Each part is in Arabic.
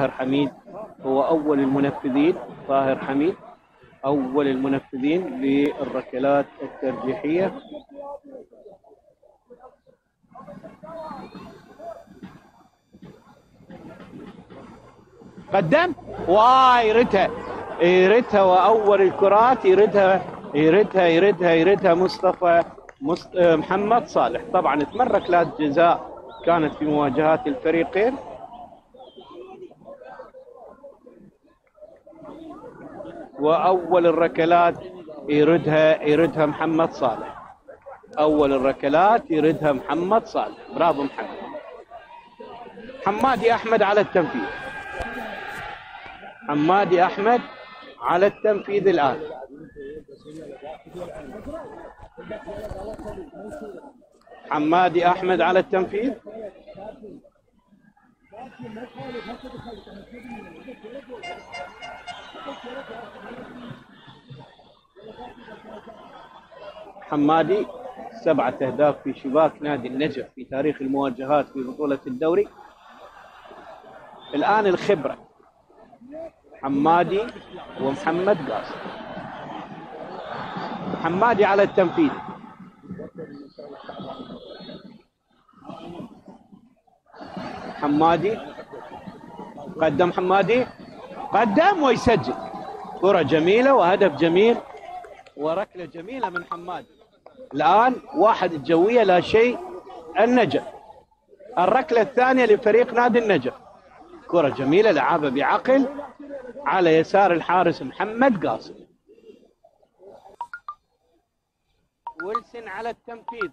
طاهر حميد هو أول المنفذين طاهر حميد أول المنفذين للركلات الترجيحية. قدم؟ واي يردها يردها وأول الكرات يردها يردها يردها يردها مصطفى مص... محمد صالح. طبعا ثمان ركلات جزاء كانت في مواجهات الفريقين. وأول الركلات يردها يردها محمد صالح. أول الركلات يردها محمد صالح. برافو محمد. حمادي أحمد على التنفيذ. حمادي أحمد على التنفيذ الآن. حمادي أحمد على التنفيذ. حمادي سبعة أهداف في شباك نادي النجف في تاريخ المواجهات في بطولة الدوري. الآن الخبرة. حمادي ومحمد قاسم. حمادي على التنفيذ. حمادي. قدم حمادي. قدم ويسجل. كرة جميلة وهدف جميل وركلة جميلة من حمادي الآن واحد الجوية لا شيء النجف الركلة الثانية لفريق نادي النجف كرة جميلة لعبها بعقل على يسار الحارس محمد قاسم. ويلسن على التنفيذ.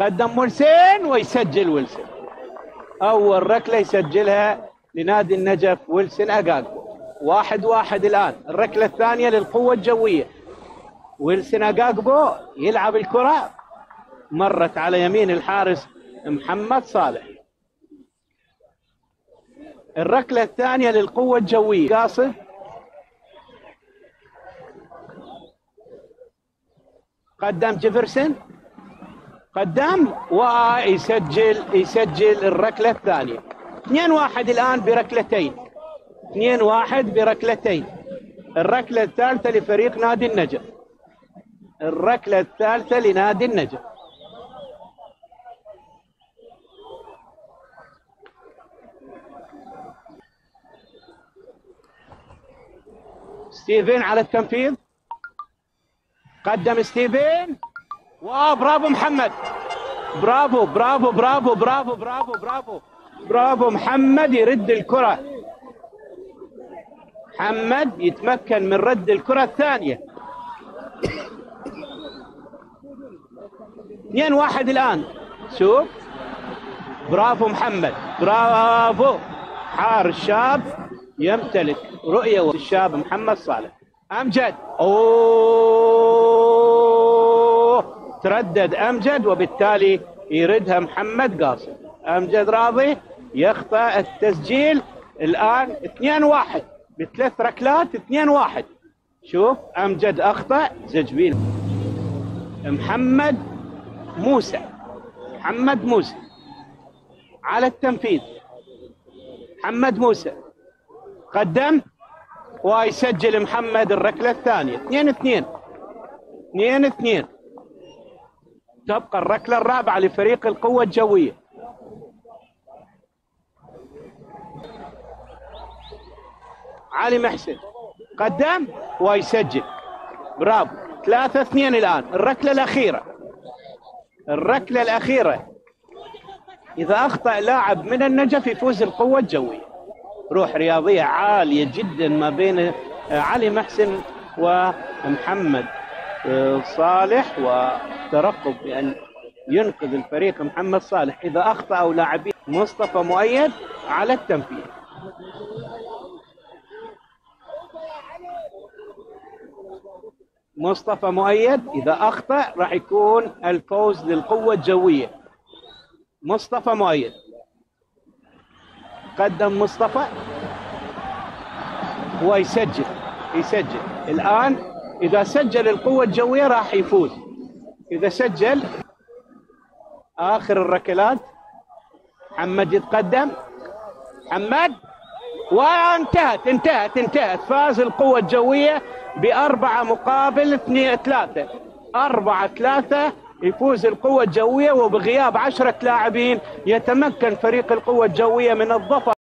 قدم ويلسن ويسجل ويلسن أول ركلة يسجلها لنادي النجف ويلسن اقاقبو واحد واحد الآن. الركلة الثانية للقوة الجوية. ويلسن اقاقبو يلعب الكرة. مرت على يمين الحارس محمد صالح. الركلة الثانية للقوة الجوية. قاصد. قدم جيفرسون. قدم ويسجل يسجل الركلة الثانية. 2 1 الآن بركلتين. 2 1 بركلتين. الركلة الثالثة لفريق نادي النجف الركلة الثالثة لنادي النجف ستيفن على التنفيذ. قدم ستيفن. محمد برافو برافو برافو برافو برافو برافو برافو. محمد يرد الكرة. محمد يتمكن من رد الكرة الثانية. اثنين واحد الآن. شوف. برافو محمد. برافو. حارس شاب يمتلك رؤية الشاب محمد صالح. أمجد. أوه. تردد أمجد وبالتالي يردها محمد قاسم. أمجد راضي. يخطأ التسجيل الآن 2 واحد. بثلاث ركلات 2 واحد. شوف أمجد أخطأ زجبيل محمد موسى. محمد موسى. على التنفيذ. محمد موسى. قدم. ويسجل محمد الركلة الثانية. 2 2 2 2 تبقى الركلة الرابعة لفريق القوة الجوية. علي محسن. قدم ويسجل. برافو. ثلاثة اثنين الآن. الركلة الأخيرة. الركلة الأخيرة. إذا أخطأ لاعب من النجف يفوز القوة الجوية. روح رياضية عالية جدا ما بين علي محسن ومحمد صالح وترقب بأن ينقذ الفريق محمد صالح. إذا أخطأوا لاعبين مصطفى مؤيد على التنفيذ. مصطفى مؤيد إذا أخطأ راح يكون الفوز للقوة الجوية. مصطفى مؤيد. قدم مصطفى. هو يسجل يسجل. الآن إذا سجل القوة الجوية راح يفوز. إذا سجل آخر الركلات. محمد يتقدم. محمد وانتهت انتهت انتهت. فاز القوة الجوية. بأربعة مقابل اثنين ثلاثة. أربعة ثلاثة يفوز القوة الجوية وبغياب عشرة لاعبين يتمكن فريق القوة الجوية من الظفر